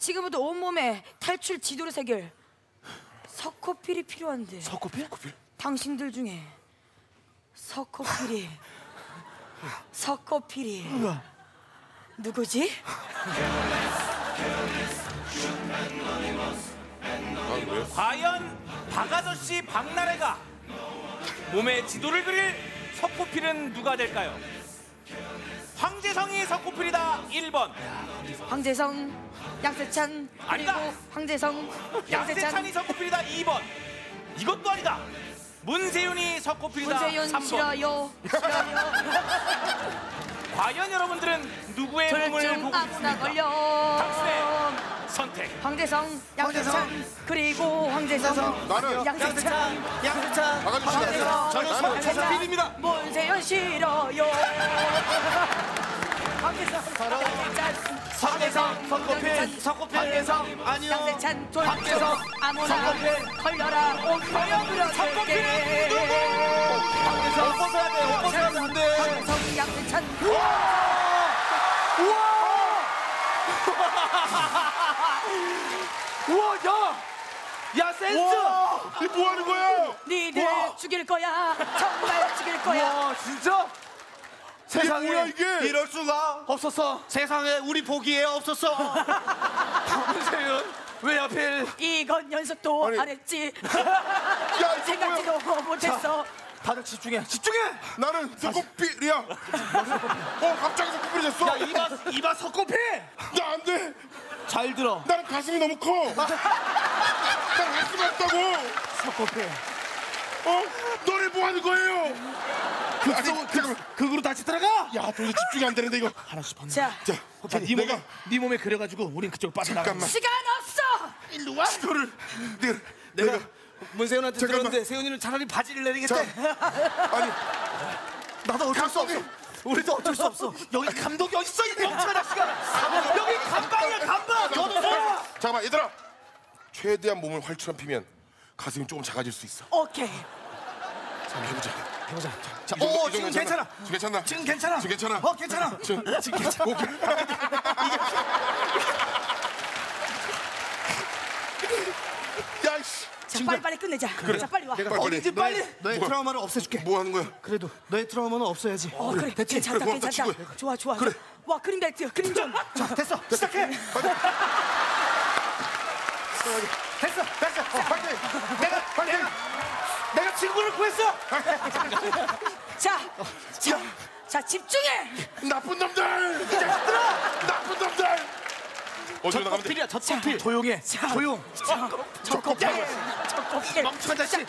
지금부터 온몸에 탈출 지도를 새길 석호필이 필요한데. 석고필? 당신들 중에 석호필이 석호필이. 누구지? 과연 박아저씨 박나래가 몸에 지도를 그릴 석고필은 누가 될까요? 황재성이 석고필이다. 1번. 황재성, 양세찬 그리고 아니다. 황재성, 양세찬이 양세찬, 석고필이다 2번. 이것도 아니다. 문세윤이 석고필이다 문세윤 3번. 싫어요, 싫어요. 과연 여러분들은 누구의 몸을 보고 아무나 있습니까? 걸려. 당신의 선택. 황재성, 양세찬. 그리고 황재성, 나는 양세찬, 양세찬. 박아주시 황재성, 저는 양세찬, 석고필입니다. 문세윤 싫어요. 황재성, 석고필, 석고필, 황재성, 아니요. 아무나 석고필. 걸려라. 오히려 석고필은 누구? 옷 벗어야 돼. 옷 벗어야 돼. 안 돼. 황재성, 양세찬. 우와 야! 야 센스! 이뭐 하는 거야? 니들 죽일 거야. 정말 죽일 거야. 와 진짜? 이게 뭐야 이게? 이럴 수가 없었어 세상에 우리 보기에 없었어. 문세윤 왜 하필 이건 연습도 아니. 안 했지. 야 이거? 생각지도 못했어. 다들 집중해 집중해! 나는 석고필이야. 어 갑자기 석고필해졌어. 야 이봐 이봐 석고필. 나 안 돼. 잘 들어 나는 가슴이 너무 커. 난 가슴이 없다고. 석고필 어? 너네 뭐 하는 거예요? 아니, 잠깐만. 극으로 다시 들어가. 야, 도저히 집중이 안 되는데 이거. 하나씩 번. 자, 자, 자, 네 내가 몸에 네 몸에 그려가지고 우린 그쪽 빠져나가. 잠깐만. 시간 없어. 일로 와. 이거를 내가 내가 내가 문세윤한테 잠깐만. 들었는데 세윤이는 차라리 바지를 내리겠대. 아니 나도 어쩔 수 없어. 우리도 어쩔 수 없어. 여기 감독이 어딨어 이 멍청한 시간. 여기 감방이야 감방. 너도 서. 잠깐만 얘들아. 최대한 몸을 활출한 피면 가슴이 조금 작아질 수 있어. 오케이. 자, 한번 해보자. 해보자. 자, 이 정도, 오 이 지금 정도 괜찮아. 지금 괜찮나? 지금 괜찮아. 지금 괜찮아. 어 괜찮아. 지금 지금 괜찮아. 오케이. 야, 이씨. 자, 빨리 빨리 끝내자. 자, 빨리 와. 빨리, 빨리. 어디지 빨리. 너의 뭐야? 트라우마를 없애줄게. 뭐 하는 거야? 그래도 너의 트라우마는 없어야지. 어, 그래. 됐지? 괜찮다. 그래, 고맙다, 괜찮다. 친구야. 좋아, 좋아. 그래. 와, 그린 벨트. green zone. 자 됐어. 시작해. 됐어. 됐어. 어, 파이팅. 친구를 구했어. 자, 자, 자, 집중해. 나쁜 놈들! 이 자식들아! 나쁜 놈들! 어디로 나가면 돼? 필이야. 젖필. 조용해. 조용. 적겁게. 적겁게. 멍청한 자식.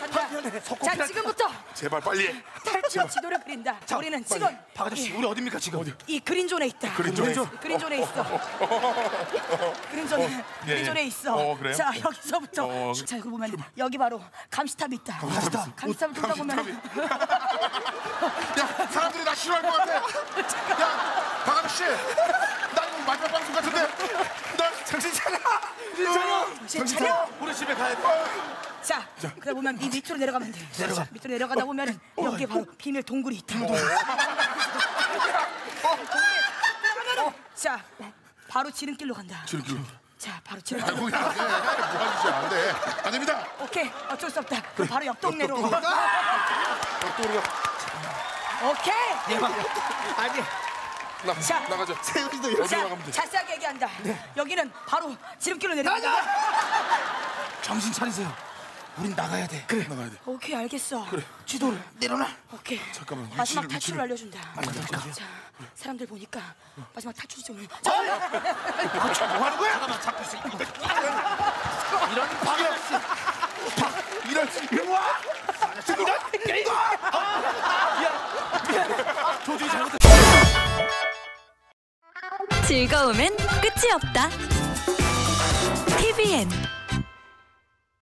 자, 지금부터 제발 빨리 해. 탈출 지도를 그린다. 우리는 지금 박 아저씨 우리 어딥니까 지금? 이 그린존에 있다. 그린존에 있어. 그린존에 있어. 그린존, 예, 그린존에 예. 있어. 자, 여기서부터. 어, 자, 여기 보면 여기 바로 감시탑이 있다. 감시탑. 감시탑을 돌다 보면 야, 사람들이 나 싫어할 것 같아. 야, 박 아저씨. 나 이거 마지막 방송 같은데. 나 정신 차려. 우리 집에 가야 돼. 자, 그러다 보면 이 밑으로 내려가면 돼. 내려가. 밑으로 내려가다 보면은 여기 바로 비밀 동굴이 있다. 내려가면은 자, 바로 지름길로 간다. 지름길. 자, 바로 지름길. 거기 안 돼. 뭐 짓이야. 안 돼. 안 됩니다. 오케이, 어쩔 수 없다. 그럼 바로 옆 동네로. 또 우리가 오케이. 아니. 나, 자. 나가자. 세윤이도 자, 나가면 돼? 자세하게 얘기한다. 여기는 바로 지름길로 내려간다. 정신 차리세요. 우린 나가야 돼. 그래. 나가야 돼. 오케이, 알겠어. 지도를 내려놔. 오케이. 잠깐만, 마지막 위치를, 탈출을 위치를. 알려준다. 알려줄까? 자, 사람들 보니까 마지막 탈출이 좀. 뭐 하는 거야? 잠깐만 잡고 있어. 즐거움엔 끝이 없다. TVN